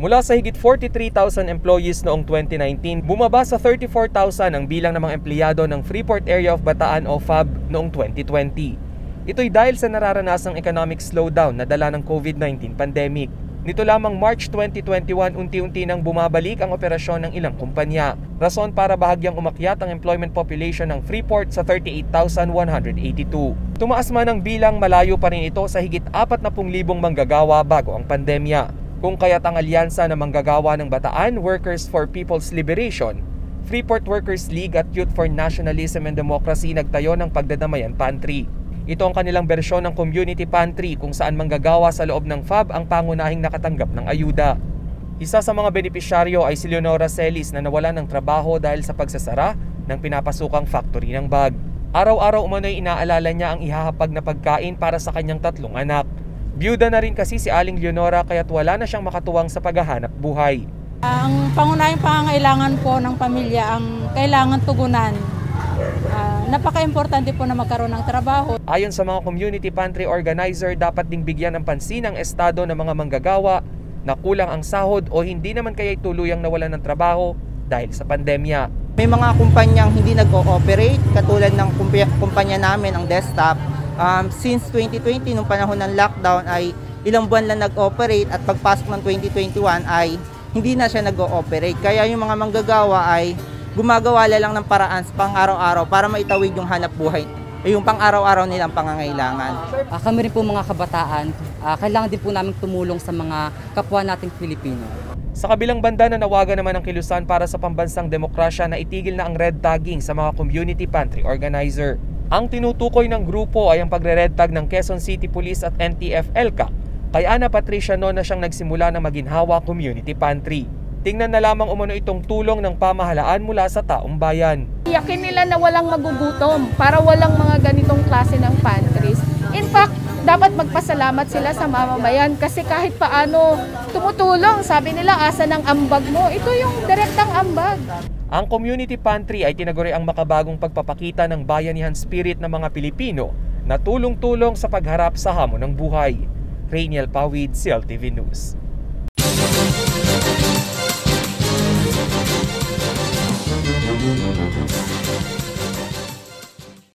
Mula sa higit 43,000 employees noong 2019, bumaba sa 34,000 ang bilang ng mga empleyado ng Freeport Area of Bataan o FAB noong 2020. Ito'y dahil sa nararanasang economic slowdown na dala ng COVID-19 pandemic. Nito lamang March 2021 unti-unti nang bumabalik ang operasyon ng ilang kumpanya. Rason para bahagyang umakyat ang employment population ng Freeport sa 38,182. Tumaas man ang bilang malayo pa rin ito sa higit 40,000 manggagawa bago ang pandemya. Kung kaya't ang alyansa ng manggagawa ng Bataan Workers for People's Liberation, Freeport Workers League at Youth for Nationalism and Democracy nagtayo ng Pagdadamayan Pantry. Ito ang kanilang bersyon ng community pantry kung saan manggagawa sa loob ng FAB ang pangunahing nakatanggap ng ayuda. Isa sa mga benepisyaryo ay si Leonora Celis na nawala ng trabaho dahil sa pagsasara ng pinapasukang factory ng bag. Araw-araw umano'y inaalala niya ang ihahapag na pagkain para sa kanyang tatlong anak. Byuda na rin kasi si Aling Leonora kaya't wala na siyang makatuwang sa paghahanap buhay. Ang pangunahing pangangailangan po ng pamilya ang kailangan tugunan. Uh, napaka-importante po na magkaroon ng trabaho. Ayon sa mga community pantry organizer, dapat ding bigyan ng pansin ang estado ng mga manggagawa na kulang ang sahod o hindi naman kaya'y tuluyang nawalan ng trabaho dahil sa pandemya. May mga kumpanyang hindi nag-ooperate katulad ng kumpanya namin, ang desktop, um, since 2020, nung panahon ng lockdown ay ilang buwan lang nag-operate at pagpasok ng 2021 ay hindi na siya nag-ooperate. Kaya yung mga manggagawa ay gumagawa lang ng paraan sa pang-araw-araw para maitawid yung hanap buhay yung pang-araw-araw nilang pangangailangan. Uh, kami rin po mga kabataan, uh, kailangan din po namin tumulong sa mga kapwa nating Pilipino. Sa kabilang banda na nawagan naman ang kilusan para sa pambansang demokrasya na itigil na ang red tagging sa mga community pantry organizer. Ang tinutukoy ng grupo ay ang pagre-red tag ng Quezon City Police at NTF-ELCA kay Ana Patricia no na siyang nagsimula ng maginhawa community pantry. Tingnan na lamang umano itong tulong ng pamahalaan mula sa taong bayan. Iyakin nila na walang magugutom para walang mga ganitong klase ng pantries. In fact, dapat magpasalamat sila sa mamamayan kasi kahit paano tumutulong. Sabi nila, asa ng ambag mo? Ito yung direktang ambag. Ang community pantry ay tinaguri ang makabagong pagpapakita ng bayanihan spirit ng mga Pilipino na tulong-tulong sa pagharap sa hamon ng buhay. Rainiel Pawid, CLTV News. Música